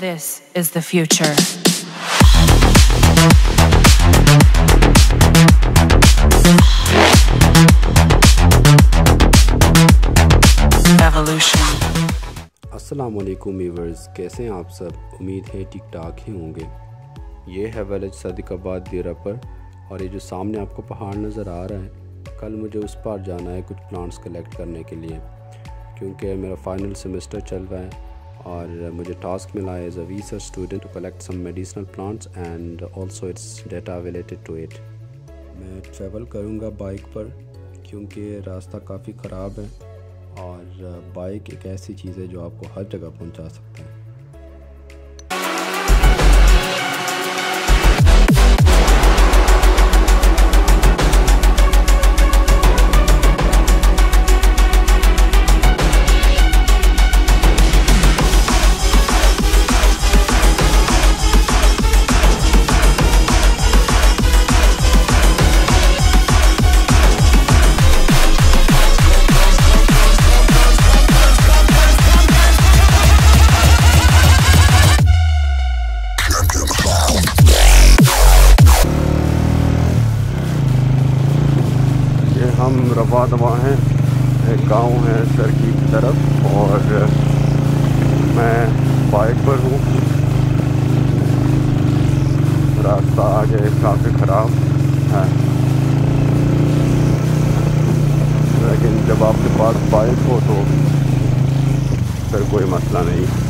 This is the future. Evolution. السلام علیکم viewers کیسے ہیں آپ سب امید ہے ٹک ٹاک ہی ہوں گے یہ ہے ویلج صدیق آباد دیرہ پر اور یہ جو سامنے آپ کو پہاڑ نظر آ رہا ہے کل مجھے اس پر جانا ہے کچھ پلانٹس کلیکٹ کرنے کے لیے کیونکہ میرا فائنل سیمسٹر چل رہا ہے اور مجھے ٹاسک ملا ہے as a research student to collect some medicinal plants and also its data related to it میں ٹریول کروں گا بائک پر کیونکہ راستہ کافی خراب ہے اور بائک ایک ایسی چیز ہے جو آپ کو ہر جگہ پہنچا سکتا ہے۔ گاؤں ہے سرکی کی طرف اور میں بائک پر ہوں۔ راستہ آگے کافی خراب ہے۔ لیکن جب آپ کے پاس بائک ہو تو پھر کوئی مسئلہ نہیں۔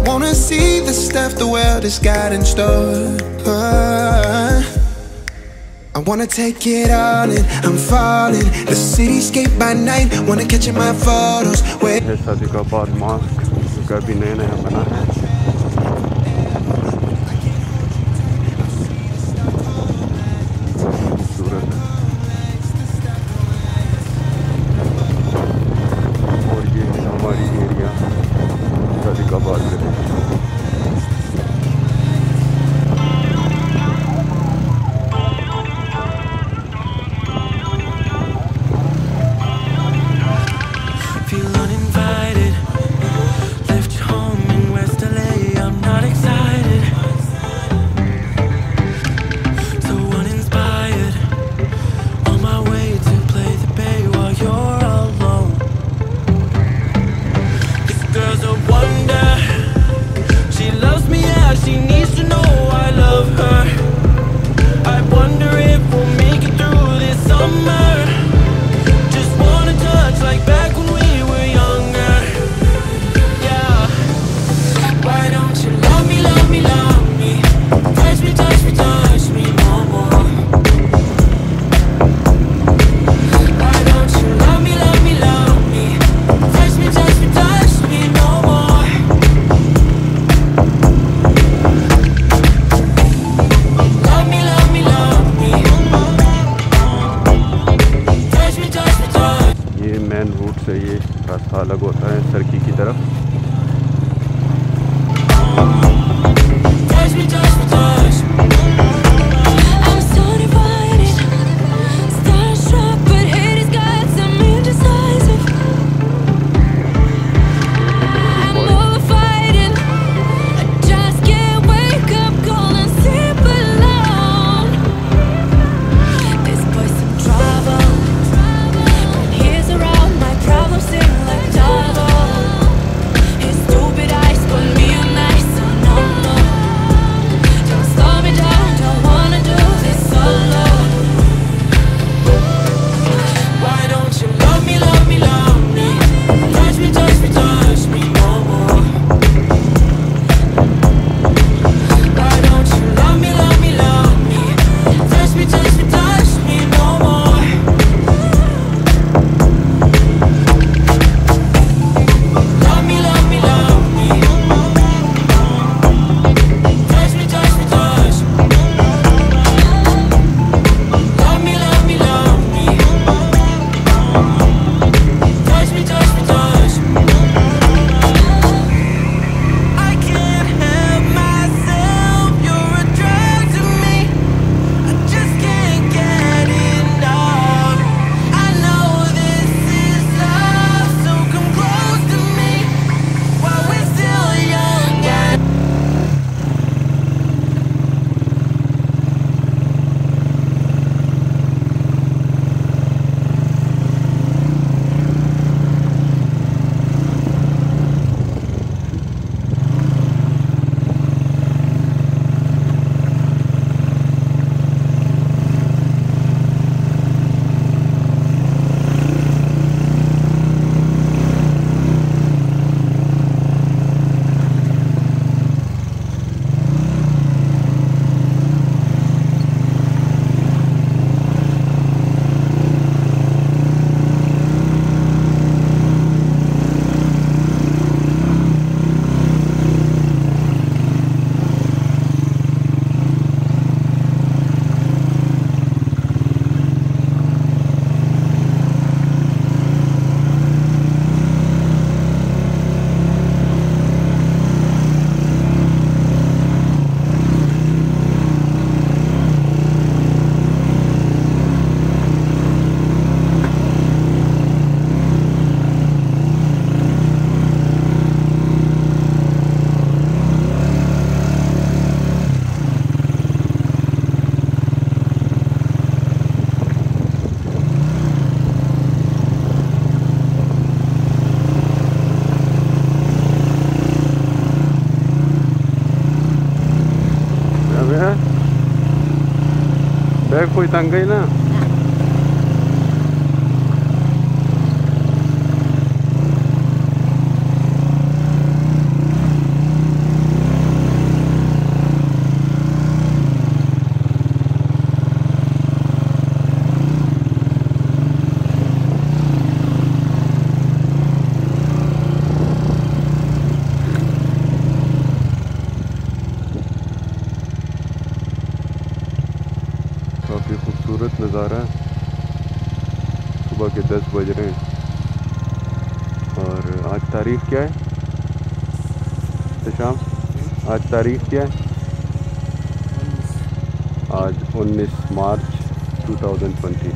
I wanna see the stuff the world has got in store. I wanna take it all in, I'm falling. The cityscape by night, wanna catch in my photos. Wait. Ay, po, itanggay na. Lah. ہے صبح کے دس بج رہے ہیں۔ اور آج تاریخ کیا ہے؟ شام آج تاریخ کیا ہے؟ آج انیس مارچ ٹو تھاؤزنڈ ٹوینٹی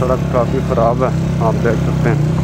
سڑک کافی خراب ہے، آپ دیکھ سکتے ہیں۔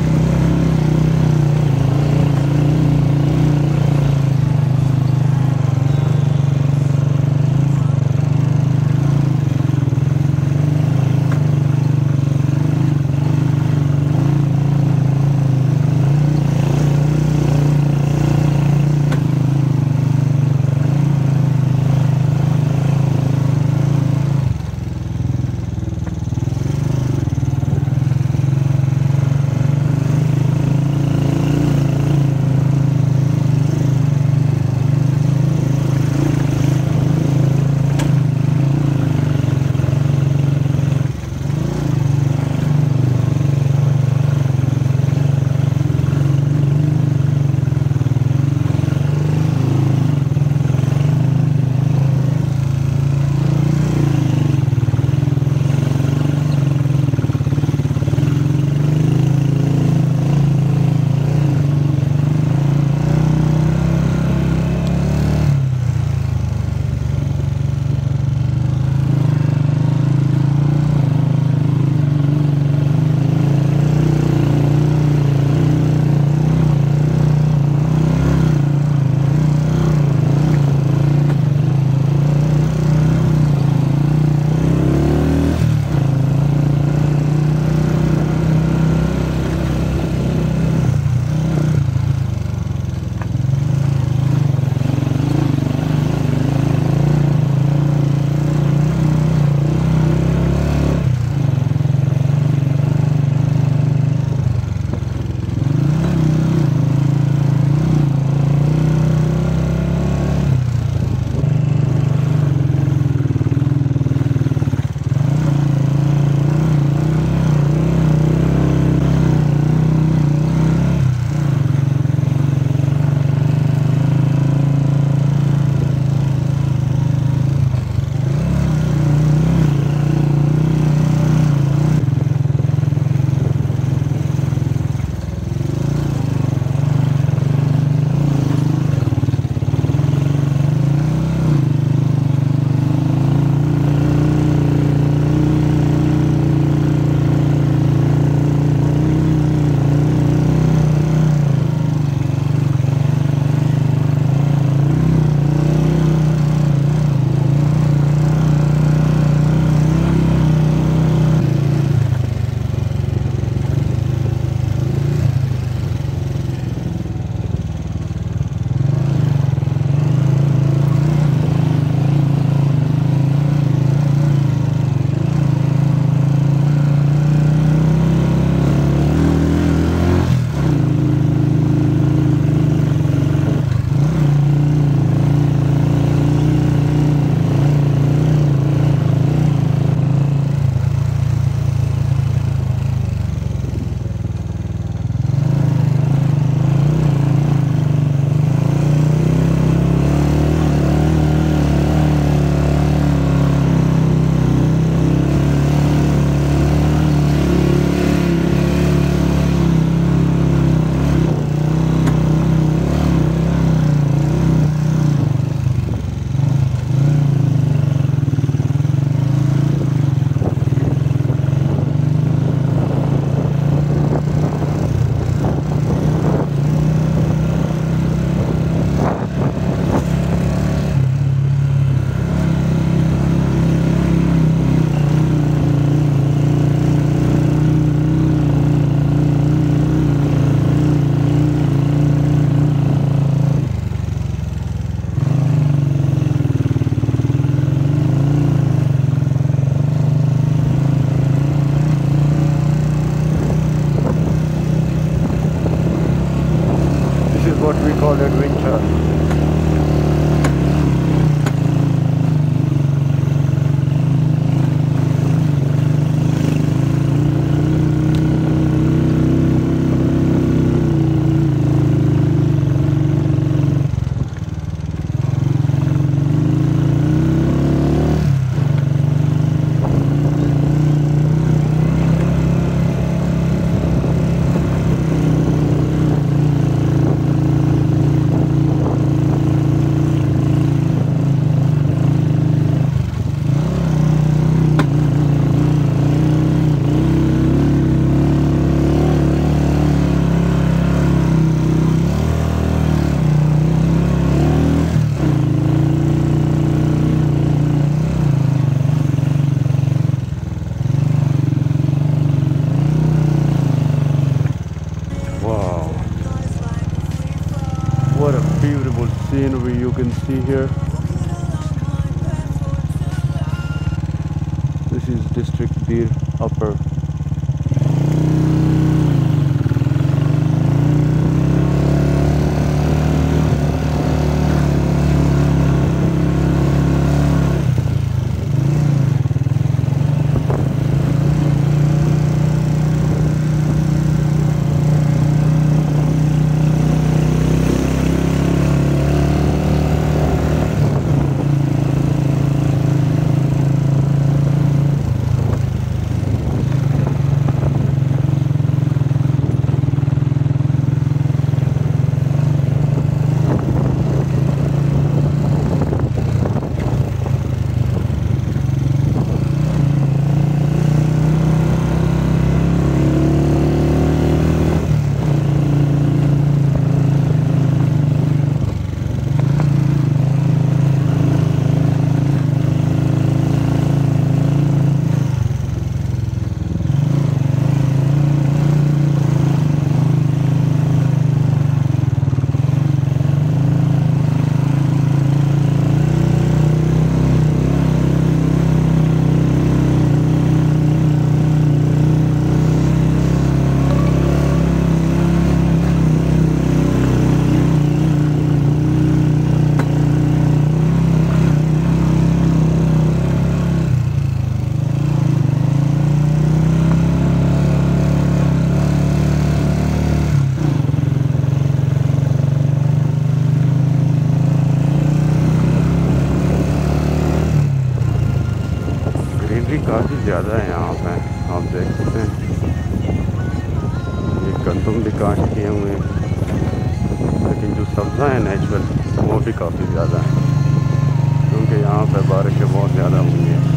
maybe you can see here. This is district deer upper وہ بھی کافی زیادہ ہیں کیونکہ یہاں پہ بارشیں بہت زیادہ ہوئی ہیں۔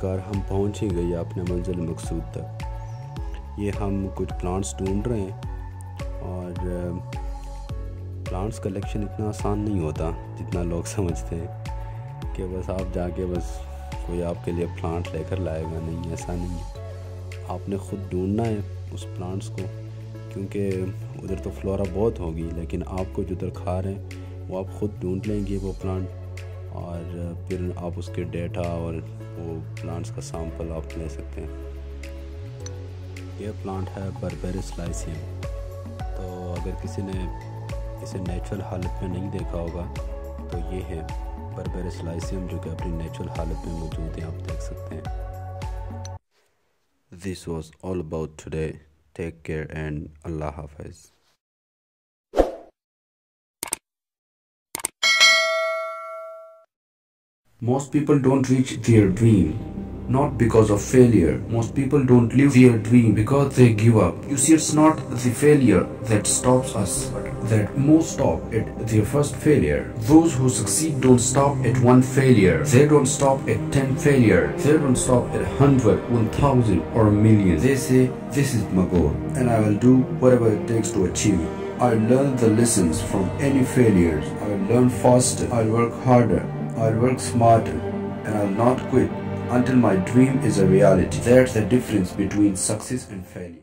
آخر کار ہم پہنچ ہی گئے اپنے منزل مقصود تک۔ یہ ہم کچھ پلانٹس ڈھونڈ رہے ہیں اور پلانٹس کلیکشن اتنا آسان نہیں ہوتا جتنا لوگ سمجھتے ہیں کہ بس آپ جا کے بس کوئی آپ کے لیے پلانٹ لے کر لائے گا۔ نہیں، ایسا نہیں ہے۔ آپ نے خود ڈھونڈنا ہے اس پلانٹس کو، کیونکہ ادھر تو فلورا بہت ہوگی، لیکن آپ کو جو ادھر کھا رہے ہیں وہ آپ خود ڈھونڈ لیں گے وہ پلانٹ اور پھر آپ اس کے ڈیٹا اور وہ پلانٹس کا سیمپل آپ لے سکتے ہیں۔ یہ پلانٹ ہے بربیرس لائسیم تو اگر کسی نے اسے نیچرل حالت میں نہیں دیکھا ہوگا، تو یہ ہے بربیرس لائسیم جو کہ اپنی نیچرل حالت میں موجود ہیں، آپ دیکھ سکتے ہیں۔ This was all about today take care and اللہ حافظ۔ Most people don't reach their dream not because of failure. Most people don't live their dream because they give up. You see, it's not the failure that stops us, but that most stop at their first failure. Those who succeed don't stop at one failure. They don't stop at ten failure. They don't stop at hundred, one thousand, or a million. They say, this is my goal, and I will do whatever it takes to achieve it. I learn the lessons from any failures. I learn faster. I'll work harder. I'll work smarter. And I'll not quit until my dream is a reality. That's the difference between success and failure.